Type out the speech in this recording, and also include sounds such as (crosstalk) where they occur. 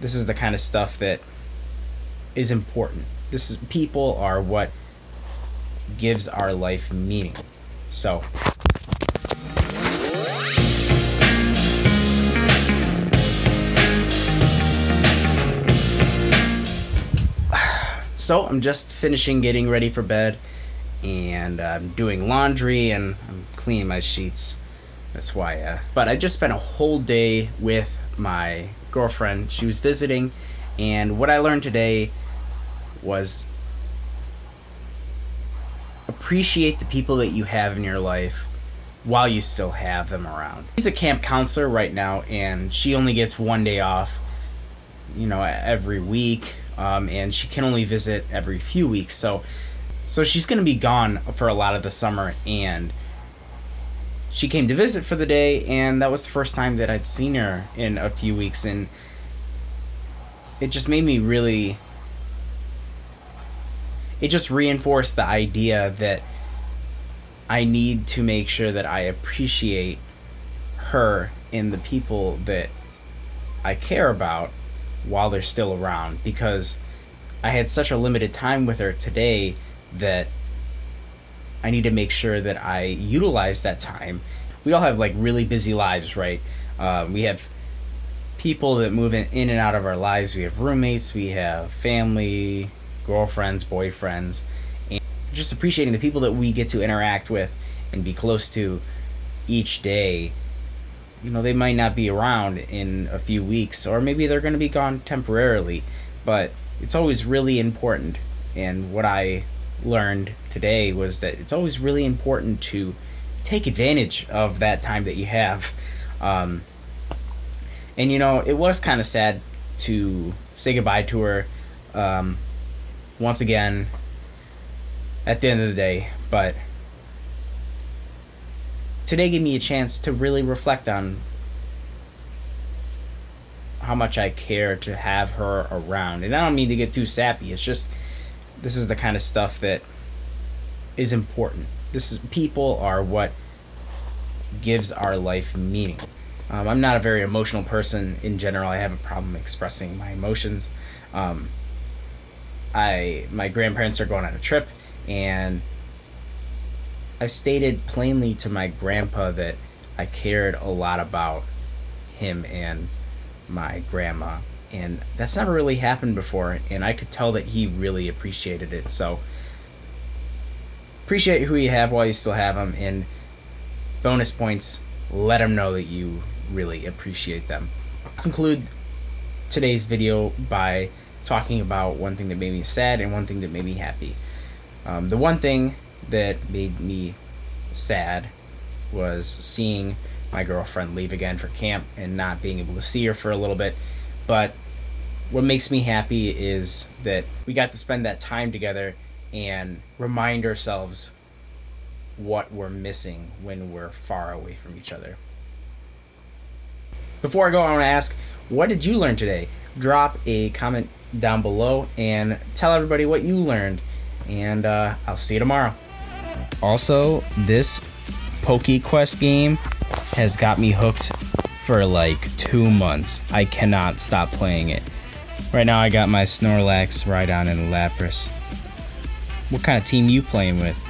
this is the kind of stuff that is important. This is people are what gives our life meaning. So (sighs) So I'm just finishing getting ready for bed and I'm doing laundry and I'm cleaning my sheets. That's why. Uh, but I just spent a whole day with my girlfriend. She was visiting, and what I learned today was appreciate the people that you have in your life while you still have them around. She's a camp counselor right now, and she only gets one day off, you know, every week, um, and she can only visit every few weeks. So, so she's gonna be gone for a lot of the summer, and she came to visit for the day, and that was the first time that I'd seen her in a few weeks, and it just made me really. It just reinforced the idea that I need to make sure that I appreciate her and the people that I care about while they're still around because I had such a limited time with her today that I need to make sure that I utilize that time. We all have like really busy lives, right? Uh, we have people that move in, in and out of our lives. We have roommates, we have family, girlfriends, boyfriends, and just appreciating the people that we get to interact with and be close to each day. You know, they might not be around in a few weeks, or maybe they're going to be gone temporarily, but it's always really important. And what I learned today was that it's always really important to take advantage of that time that you have. Um, and you know, it was kind of sad to say goodbye to her um, once again at the end of the day, but today gave me a chance to really reflect on how much I care to have her around. And I don't mean to get too sappy. It's just this is the kind of stuff that is important. This is people are what gives our life meaning. Um, I'm not a very emotional person in general. I have a problem expressing my emotions. Um, I my grandparents are going on a trip, and I stated plainly to my grandpa that I cared a lot about him and my grandma and that's never really happened before and i could tell that he really appreciated it so appreciate who you have while you still have them and bonus points let them know that you really appreciate them. I'll conclude today's video by talking about one thing that made me sad and one thing that made me happy. Um, the one thing that made me sad was seeing my girlfriend leave again for camp and not being able to see her for a little bit but what makes me happy is that we got to spend that time together and remind ourselves what we're missing when we're far away from each other. Before I go, I want to ask, what did you learn today? Drop a comment down below and tell everybody what you learned. And uh, I'll see you tomorrow. Also, this PokeQuest game has got me hooked for like two months. I cannot stop playing it. Right now I got my Snorlax, Rhydon, and Lapras. What kind of team you playing with?